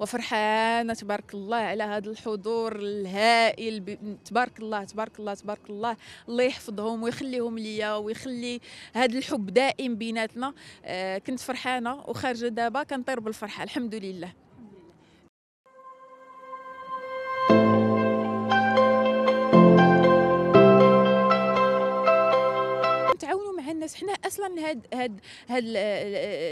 وفرحانة تبارك الله على هذا الحضور الهائل ب... تبارك الله تبارك الله تبارك الله. الله يحفظهم ويخليهم ليا ويخلي هذا الحب دائم بيناتنا. آه كنت فرحانة وخارجة دابا كنطير بالفرحة الحمد لله. هاد هاد هاد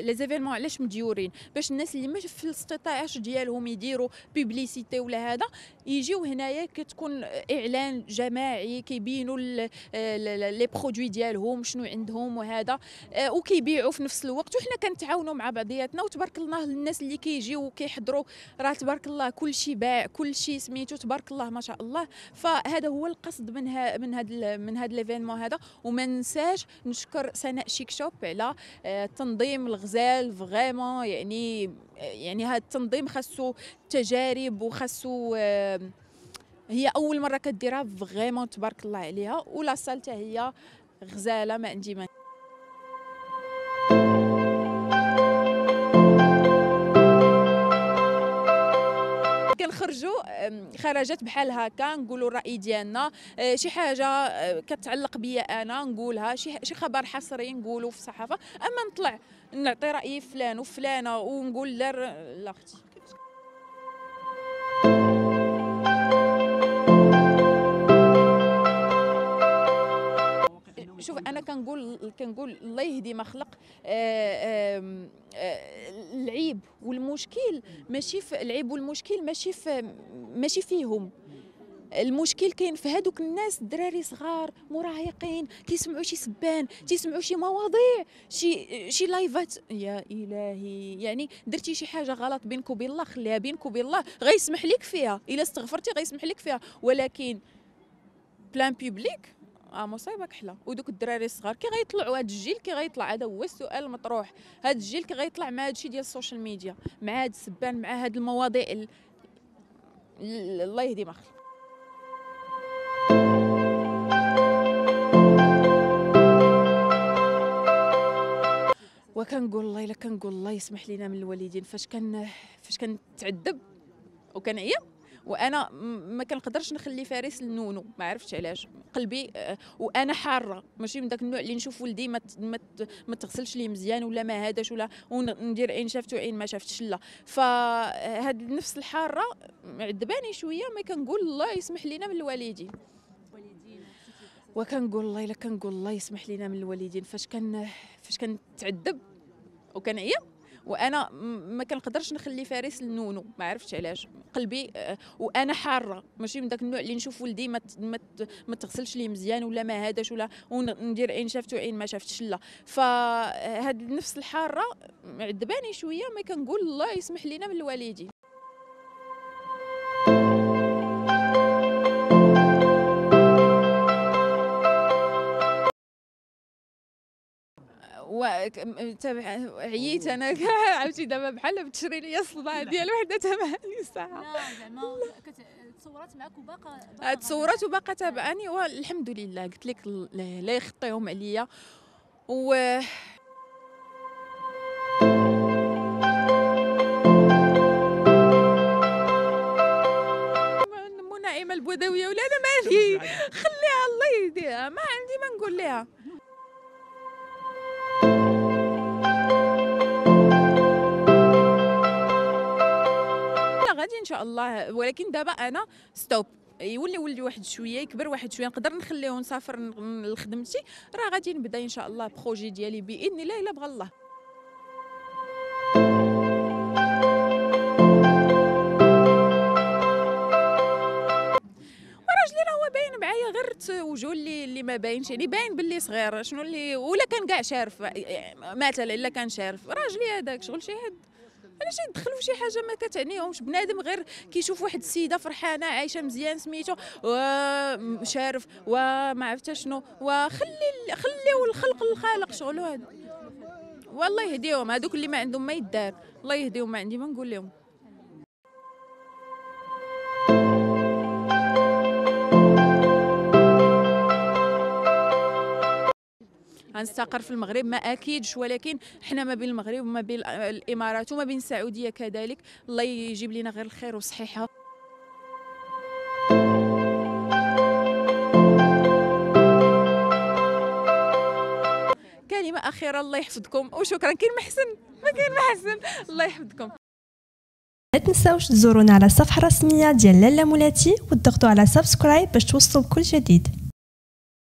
les événements علاش مديورين؟ باش الناس اللي ما في الاستطاعش ديالهم يديروا publicité ولا هذا يجيو هنايا كتكون إعلان جماعي كيبينوا les produits ديالهم شنو عندهم وهذا آه، وكيبيعوا في نفس الوقت. وحنا كنتعاونوا مع بعضياتنا وتبارك الله الناس اللي كيجيو وكيحضروا راه تبارك الله كل شيء باع كل شيء سميتو تبارك الله ما شاء الله. فهذا هو القصد من ها من هذا من هذا l'événement هذا. وما ننساش نشكر سناء شيك شوب على آه، تنظيم الغزال vraiment يعني يعني هذا التنظيم خاصو تجارب وخاصو آه، هي أول مرة كديرها vraiment تبارك الله عليها. ولا سال هي غزالة ما عندي ما كنخرجوا خرجت بحال هكا نقولوا الراي ديالنا آه، شي حاجة آه، كتعلق بيا أنا نقولها شي خبر حصري نقولوا في الصحافه اما نطلع نعطي رايي فلان وفلانه ونقول لا لا أختي شوف أنا كنقول كنقول الله يهدي ما خلق آه، آه، العيب والمشكل. ماشي في العيب والمشكل ماشي في ماشي فيهم. المشكل كاين في هذوك الناس الدراري صغار مراهقين كيسمعوا شي سبان تيسمعوا شي مواضيع شي شي لايفات. يا إلهي يعني درتي شي حاجة غلط بينك وبين الله خليها بينك وبين الله غيسمح لك فيها. إلا استغفرتي غيسمح لك فيها. ولكن plan public آه مصيبه كحله ودوك الدراري الصغار كي غيطلعوا هذا الجيل كي غيطلع هذا هو السؤال المطروح. هذا الجيل كي غيطلع مع الشيء ديال ال social media مع هذا السبان مع هذه المواضيع ال... ال- الله يهدي ما وكنقول الله إلا كنقول الله يسمح لينا من الوالدين. فاش كان فاش كنتعذب وكنعيا وأنا ما كنقدرش نخلي فارس لنونو ما عرفتش علاش. قلبي آه، وأنا حارة. ماشي من داك النوع اللي نشوف ولدي ما ما تغسلش ليه مزيان ولا ما هذاش ولا وندير عين شافت وعين ما شافتش لا. فهاد النفس الحارة عذباني شوية ما كنقول الله يسمح لينا من الوالدين. وكنقول الله إلا كنقول الله يسمح لينا من الوالدين. فاش كان فاش كنتعذب وكنعيا وأنا ما كنقدرش نخلي فارس لنونو ما عرفتش علاش. قلبي آه، وأنا حارة. ماشي من داك النوع اللي نشوف ولدي ما ما تغسلش ليه مزيان ولا ما هذاش ولا وندير عين شافت وعين ما شافتش لا. فهاد النفس الحارة عذباني شوية ما كنقول الله يسمح لينا من الوالدين تابع عييت أنا عرفتي دابا بحال بتشري لي الصداع ديال وحدة تابعني ساعه لا زعما تصورات معك وباقا باقا تصورات وباقا تابعاني. والحمد لله قلت لك لا يخطيهم عليا. و مو نعيمه البودويه ولا أنا مالي خليها الله يهديها. ما عندي ما نقول لها. غادي إن شاء الله ولكن دابا أنا stop يولي ولدي واحد شوية يكبر واحد شوية نقدر نخليه ونسافر ن- لخدمتي راه غادي نبدأ إن شاء الله projet ديالي بإذن الله إلا بغى الله. باين معايا غير اللي اللي ما باينش يعني باين باللي صغير شنو اللي ولا كان كاع شارف مثلا إلا كان شارف. راجلي هذاك شغل شي حد علاش يدخلوا شي حاجة ما كتعنيهمش. بنادم غير كيشوف واحد السيدة فرحانة عايشة مزيان سميتو وشارف وما عرفت شنو وخلي خليو الخلق الخالق شغل هذا والله يهديهم. هذوك اللي ما عندهم ما يدار. الله يهديهم. ما عندي ما نقول لهم. غنستقر في المغرب ما اكيدش ولكن حنا ما بين المغرب وما بين الإمارات وما بين السعودية كذلك. الله يجيب لنا غير الخير والصحيحه كلمة أخيرة الله يحفظكم. وشكرا كاين محسن ما كاين محسن الله يحفظكم. لا تنساوش تزورونا على الصفحة الرسمية ديال لالا مولاتي وتضغطوا على سبسكرايب باش توصلوا بكل جديد.